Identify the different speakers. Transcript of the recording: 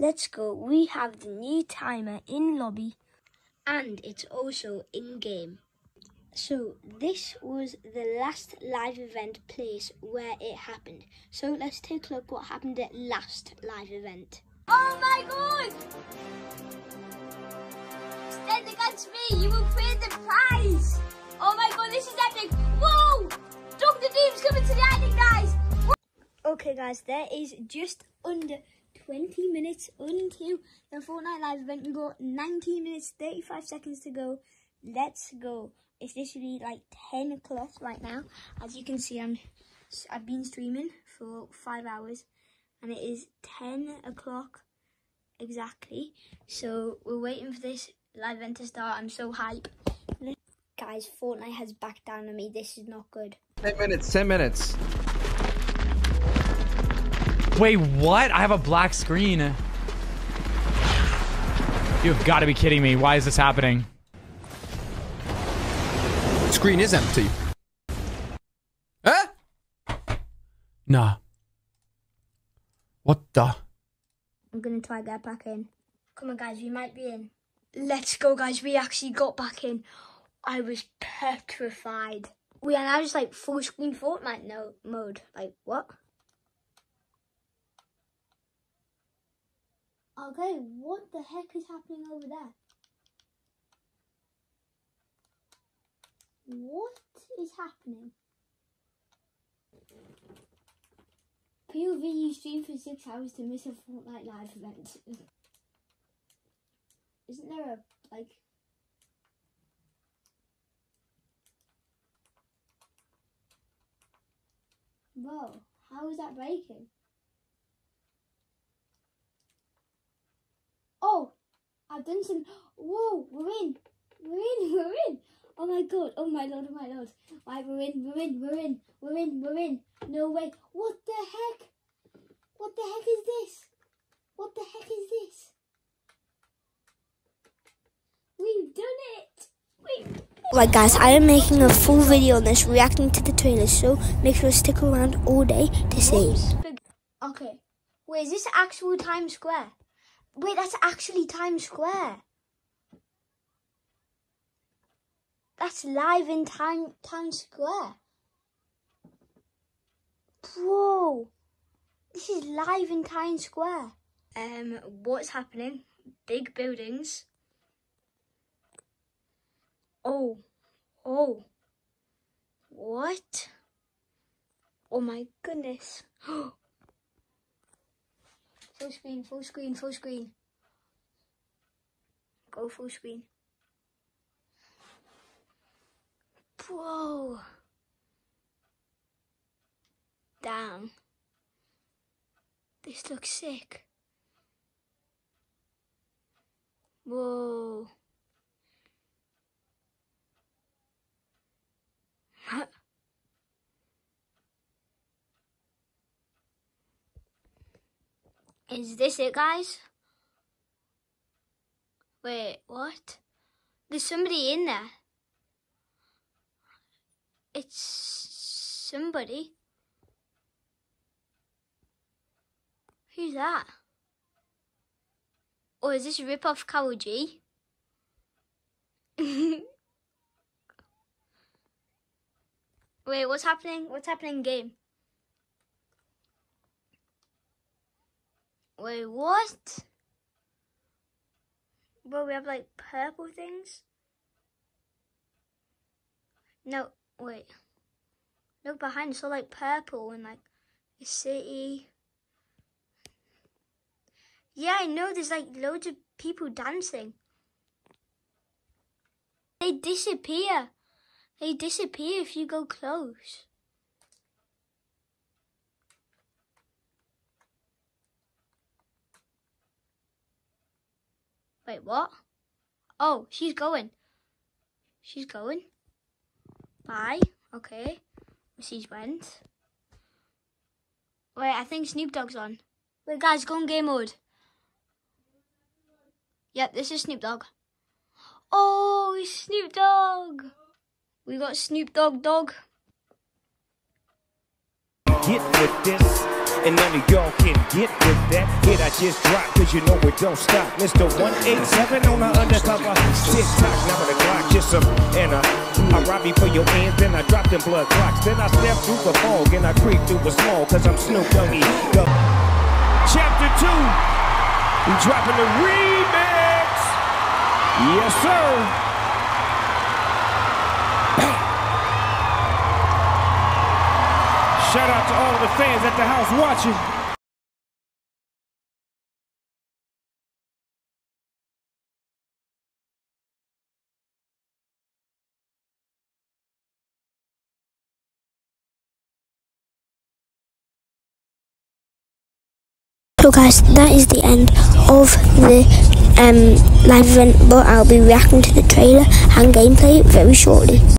Speaker 1: Let's go. We have the new timer in lobby and it's also in game. So this was the last live event place where it happened. So let's take a look what happened at last live event.
Speaker 2: Oh my god! Stand against me, you will win the prize! Oh my god, this is epic! Whoa! Dr. Doom's coming to the island, guys!
Speaker 1: Okay guys, there is just under 20 minutes until the Fortnite live event. We've got 19 minutes, 35 seconds to go. Let's go. It's literally like 10 o'clock right now. As you can see, I'm, I've been streaming for five hours and it is 10 o'clock exactly. So we're waiting for this live event to start. I'm so hyped. Guys, Fortnite has backed down on me. This is not good.
Speaker 3: 10 minutes, 10 minutes.
Speaker 4: Wait, what? I have a black screen. You've got to be kidding me. Why is this happening?
Speaker 3: Screen is empty. Huh? Nah. What the?
Speaker 1: I'm gonna try get back in. Come on, guys, we might be in. Let's go, guys. We actually got back in. I was petrified. We are now just like full screen Fortnite no mode. Like what? Okay, what the heck is happening over there? What is happening? POV, you stream for six hours to miss a Fortnite live event. Isn't there a, like... Whoa, how is that breaking? Oh, I've done some. Whoa, we're in. We're in. We're in. Oh my god. Oh my lord. Oh my lord. Right, we're in. We're in. We're in. We're in. We're in. No way. What the heck? What the heck is this? What the heck is this? We've done it. We've Right guys, I am making a full video on this reacting to the trailer, so make sure to stick around all day to see. Okay, wait, is this actual Times Square? Wait, that's actually Times Square. That's live in time, Times Square. Bro, this is live in Times Square. Um, what's happening? Big buildings. Oh, oh, what? Oh my goodness. Full screen, full screen, full screen. Go full screen. Whoa. Damn. This looks sick. Whoa. Is this it, guys? Wait, what? There's somebody in there. It's somebody. Who's that? Or is this a rip-off Karol G? Wait, what's happening? What's happening game? Wait, what? Bro, we have like purple things? No, wait. Look behind, it's all like purple and like a city. Yeah, I know there's like loads of people dancing. They disappear. They disappear if you go close. Wait, what? Oh, she's going. She's going. Bye. Okay. She's went. Wait, I think Snoop Dogg's on. Wait, guys, go on game mode. Yep, this is Snoop Dogg. Oh, it's Snoop Dogg. We got Snoop Dogg Dog.
Speaker 5: get with this. And none of y'all can get with that hit I just dropped, cause you know it don't stop. Mr. 187 on the undercover. Tick tock, now a Glock, just some and a. I rob you for your ends, then I drop them blood clocks. Then I step through the fog and I creep through the small, cause I'm Snoop Doggy. Chapter 2. We dropping the remix. Yes, sir. Shout out to all the fans at the house watching.
Speaker 6: So guys, that is the end of the um, live event, but I'll be reacting to the trailer and gameplay very shortly.